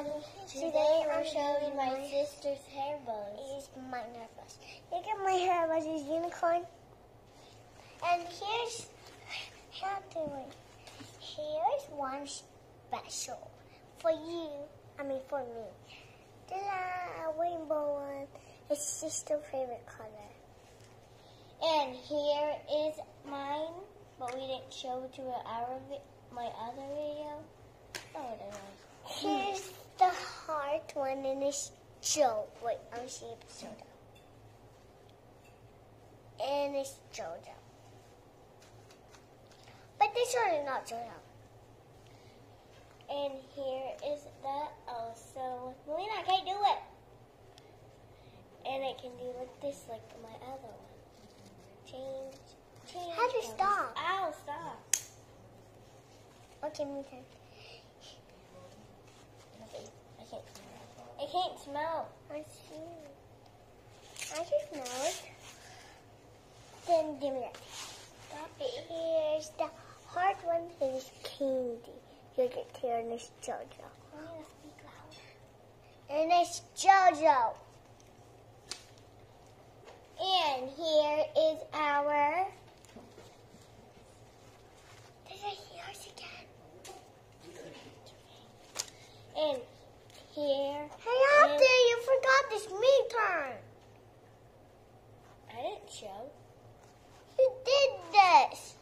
Today we're showing my sister's hair bows. It's my hair bows. Look at my hair bows. It's unicorn. And here's how to Here's one special for you. I mean for me. Ta-da! Rainbow one. It's sister's favorite color. And here is mine, but we didn't show it to our my other video. Oh, it is. Here's the one and it's Joe. Wait, I'm seeing Soda. And it's Jojo. But this one is not Jojo. And here is that also. Malina, I can't do it. And I can do like this, like my other one. Change, change. How do you stop? Ow, stop. Okay, me turn. I can't. I can't smell. I see. I can smell it. Then give me that. Here's the hard one it's candy. You get here and it's Jojo. Speak louder. And it's Jojo. And here is our. There's a yours again. And here. Hey, out there, you forgot this me turn. I didn't show. You did this.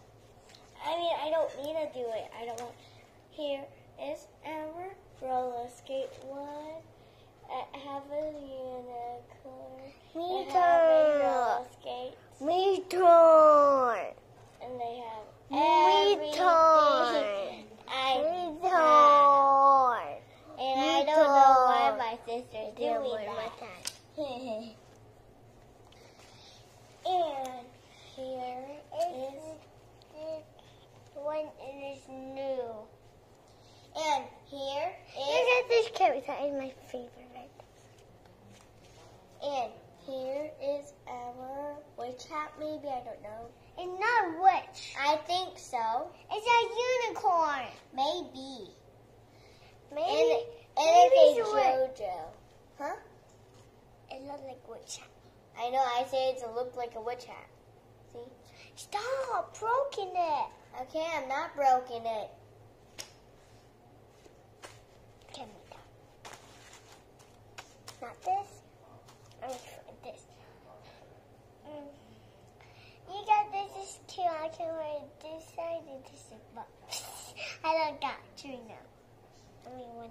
I mean, I don't need to do it. I don't want. Here is our roller skate one. I have a unicorn. Me They have a turn. roller skate, Me turn. and they have Me turn. I Me have. turn. And Me I don't know why turn. my sister's Yeah, doing that. and here is One is new. and here Look at this character. It's my favorite. and here is our witch hat. Maybe I don't know. It's not witch. I think so. It's a unicorn. Maybe. Maybe. and it's a a. JoJo. Huh? It looks like a witch. Hat. I know. I say it a look like a witch hat. See? Stop broken it. Okay, I'm not broken it. Give me that. Not this. I'm this. Mm. You got this is cute. I can wear it this side and this is but I don't got two now. I mean one,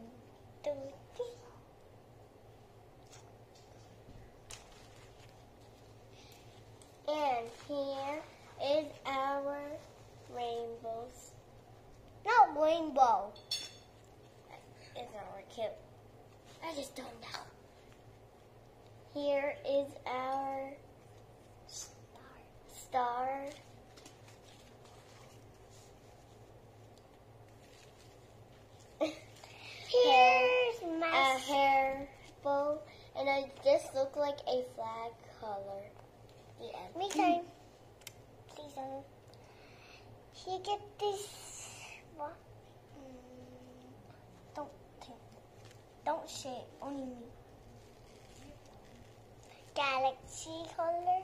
And here is our rainbows. Not rainbow. It's not cute. I just don't know. Here is our star. Here's a hair bow, and I just look like a flag color. Yeah. me time. Please don't. You get this. What? Mm, don't think. Don't it. Only me. Galaxy color.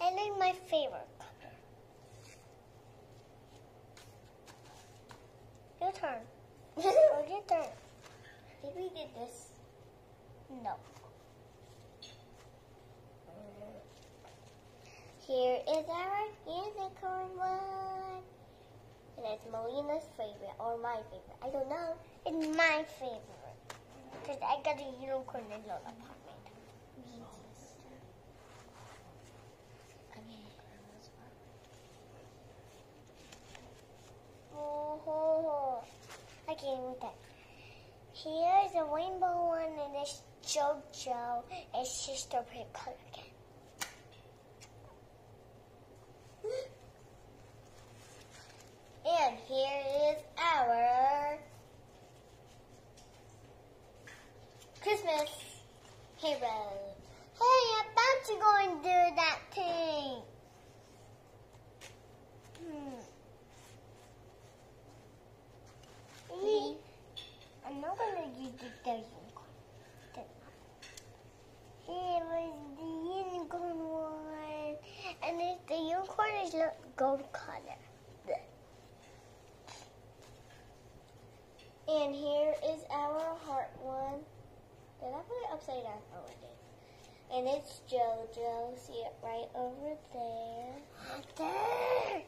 And then my favorite color. Your turn. oh, your turn. Did we did this? No. Here is our unicorn one. And it's Malina's favorite, or my favorite. I don't know. It's my favorite. Because I got a unicorn in Lola apartment. Oh, okay, with that. Here's a rainbow one and it's JoJo. It's just a pretty color again. And here is our Christmas hero. Hey, I'm about to go and do that thing. Hmm. I'm not gonna is look gold color. And here is our heart one. Did I put it upside down? Oh, I did. And it's JoJo. See it right over there. There.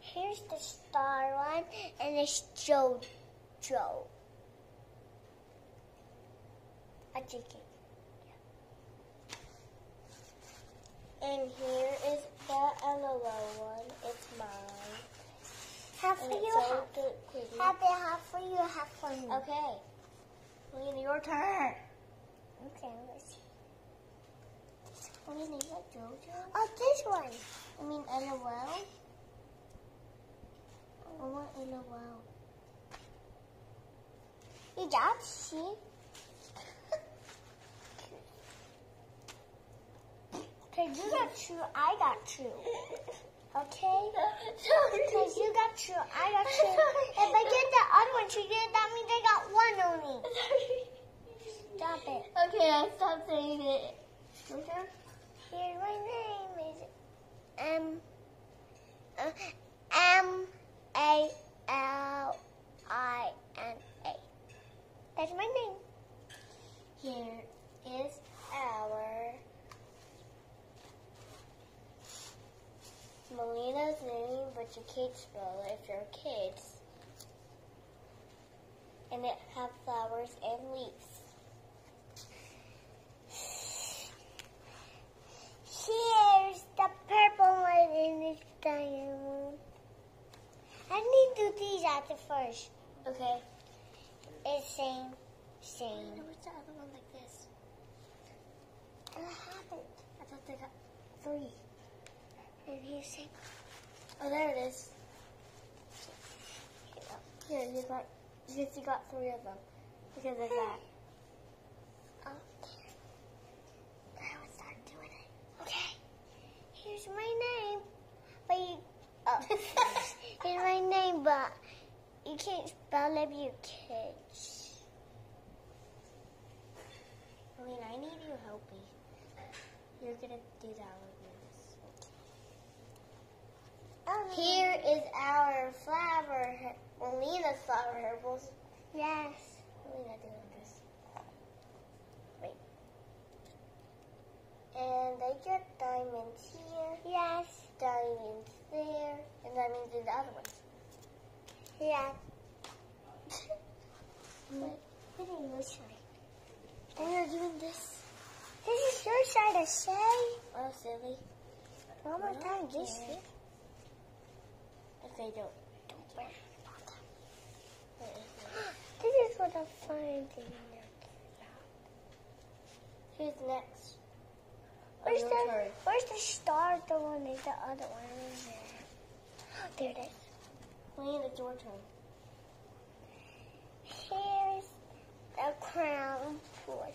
Here's the star one, and it's JoJo. A chicken. And here is the LOL one. It's mine. Half for you, half, half, half for you, half for me. Okay. Lena, your turn. Okay, let's see. Lena, you like JoJo? Oh, this one. I mean LOL. I want LOL. You got see? Cause you got two, I got two. Okay? Cause you got two, I got two. If I get the other one two, then that means I got one only. Stop it. Okay, I stopped saying it. Turn? Here, my name is M uh, M A L I N A. That's my name. Here is our Malina's name, but you can't spell it if you're kids. And it have flowers and leaves. Here's the purple one in this diamond. I need to do these at the first. Okay. It's same, same. What's the other one like this? And I haven't. I thought they got three. And here's same. Oh, there it is. Here, you got, because you got three of them. Because of that. Oh, there. Now I start doing it. Okay. Here's my name. But you, here's my name, but you can't spell it, you kids. I mean, I need you help me. You're gonna do that with me. Um, Here is our flower, Lena's flower herbals. Yes. Lena, do this. Wait. And I get diamonds here, Yes. diamonds there, and diamonds in the other ones. Yes. Wait, What are you saying? and you're doing this. This is your side to say. Oh, silly. One more time, this Okay. is. Okay, don't. Don't worry about that. Wait, wait, This is what I'm finding. wait. Who's next? Oh, Where's the. Where's the star? The one is the other one is there. There it is. Lena, it's your turn. Here's the crown for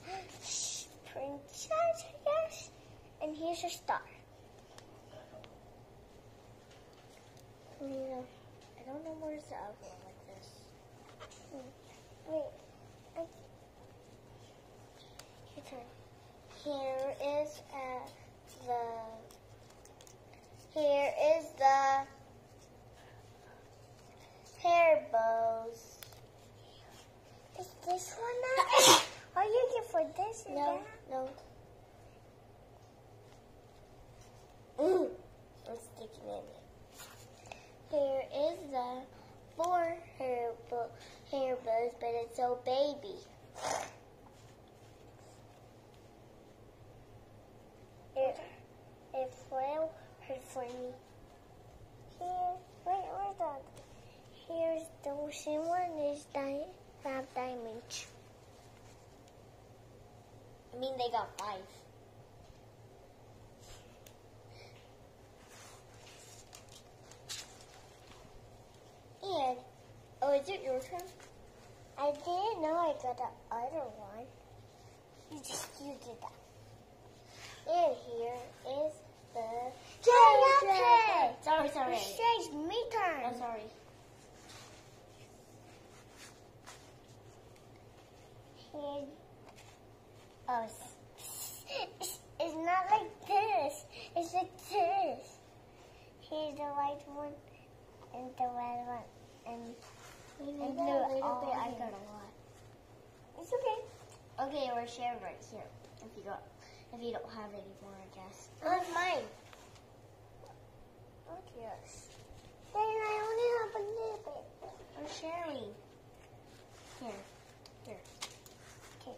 princess, yes. And here's a star. I don't know where's the other one like this. Hmm. Wait. I- Your turn. Here is uh, the. Here is the hair bows. Is this one not? Are you here for this and No, that? no. Ooh, I'm sticking in it. Here is the four hair, bo- but it's so baby. It, it will for me. Here, wait, where's the? Here's the ocean one. Is di- five diamonds. I mean, they got five. And, oh, is it your turn? I didn't know I got the other one. You just you did that. And here is the. Jay. Sorry, sorry. It's me turn. I'm sorry. Here. Oh, it's, not like this. It's like this. Here's the white one and the red one. And And blue all. I got a lot. It's okay. Okay, we're sharing right here. If you don't, if you don't have any more, I guess. Oh, it's mine. what's yours? Then I only have a little bit. We're sharing. Here. Here. Okay.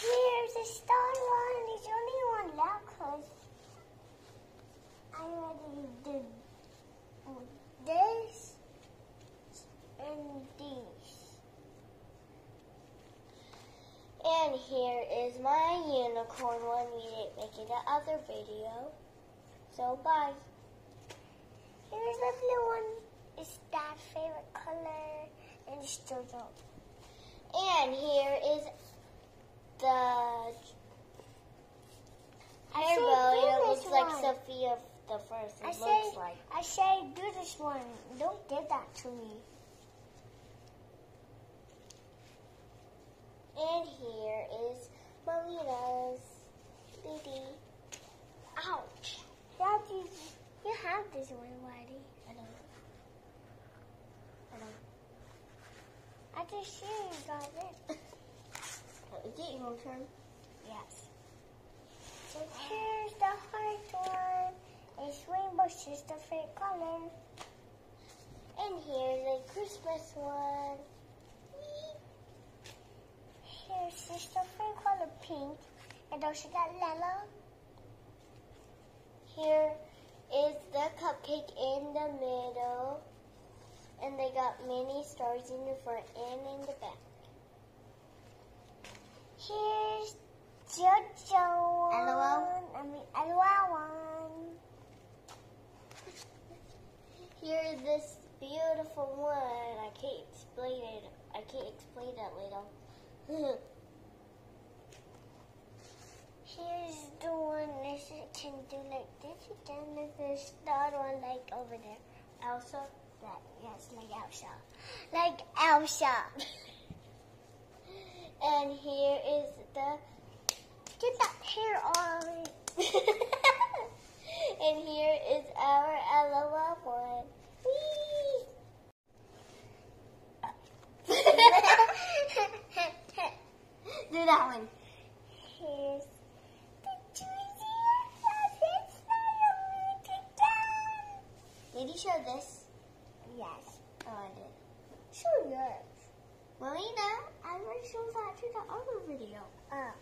Here's the star one. There's only one left because I already did this and these. And here is my unicorn one. We didn't make it the other video. So bye. Here's the blue one. It's dad's favorite color and it's still don't. And here is the I hair say bow. do It looks like one. Sofia the first. It I looks say, like. I say, do this one. Don't give that to me. And here is Malina's Ouch. Daddy, you have this one, Whitey. I don't. I don't. I just see you got it. Is it your turn? Yes. So here's the heart one. It's rainbow, she's the favorite color. And here's a Christmas one. Here's sister favorite color, pink. Also got yellow. Here is the cupcake in the middle. And they got many stars in the front and in the back. Here's Jojo. LOL? I mean, LOL one. Here is this beautiful one. I can't explain it. I can't explain that little. Here's the one that can do like this again. There's third one like over there. Elsa? That, yes, like Elsa. Like Elsa. and here is the Get that hair on. and here is our LOL one. Do that one. Here's the juicy sausage that Did you show this? Yes. Oh, I did. Show yours. Malina, I already showed that to the other video. Oh.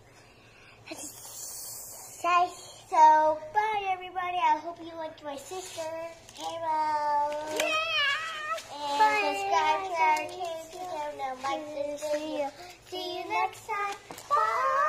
So. Bye, everybody. I hope you liked my sister. Halo. Yeah. And subscribe to our channel. Like this See video. you. See you next time.